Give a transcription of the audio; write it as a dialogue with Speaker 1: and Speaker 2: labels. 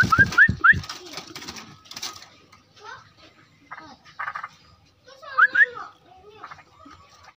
Speaker 1: you